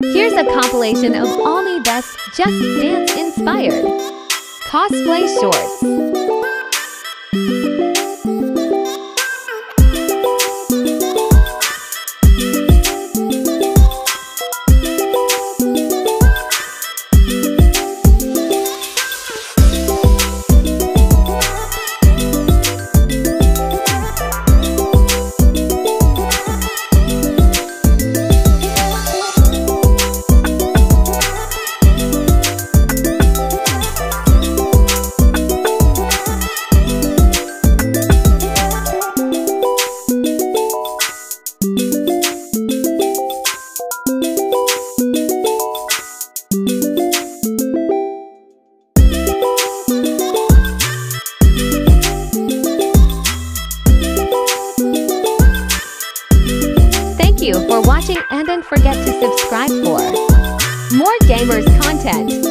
Here's a compilation of all the best Just Dance inspired cosplay shorts. You for watching and don't forget to subscribe for more gamers content.